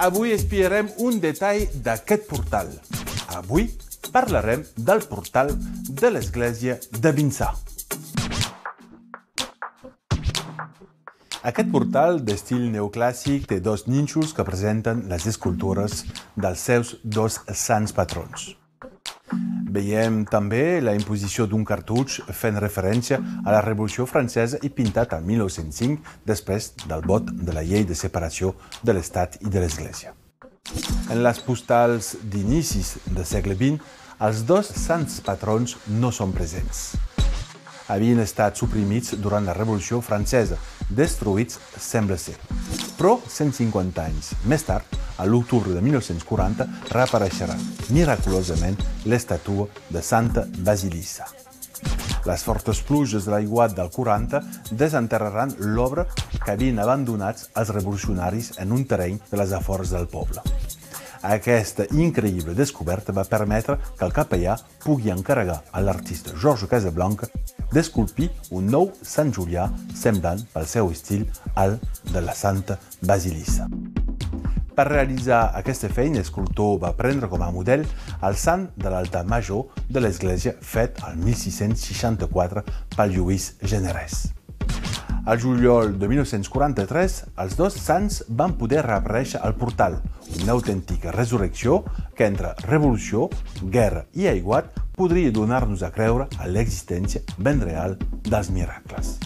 Avui espiarem un detall d'aquest portal. Avui parlarem del portal de l'església de Vinçà. Aquest portal d'estil neoclàssic té dos nínxols que presenten les escultures dels seus dos sants patrons. Veiem també la imposició d'un cartutx fent referència a la Revolució Francesa i pintat al 1905 després del vot de la llei de separació de l'Estat i de l'Església. En les postals d'inicis del segle XX, els dos sants patrons no són presents. Havien estat suprimits durant la Revolució Francesa, destruïts sembla ser. Però 150 anys més tard, a l'octubre de 1940, reapareixerà miraculosament l'estàtua de Santa Basilissa. Les fortes pluges de l'aiguat del 40 desenterraran l'obra que havien abandonats els revolucionaris en un terreny de les afores del poble. Aquesta increïble descoberta va permetre que el capellà pugui encarregar a l'artista Georges Casablanca d'esculpir un nou Sant Julià semblant pel seu estil al de la Santa Basilissa. Per realitzar aquesta feina, l'escultor va prendre com a model el sant de l'altar major de l'església fet al 1664 pel Lluís Generès. Al juliol de 1943, els dos sants van poder reaparèixer al portal, una autèntica resurrecció que entre revolució, guerra i aiguat podria donar-nos a creure a l'existència ben real dels miracles.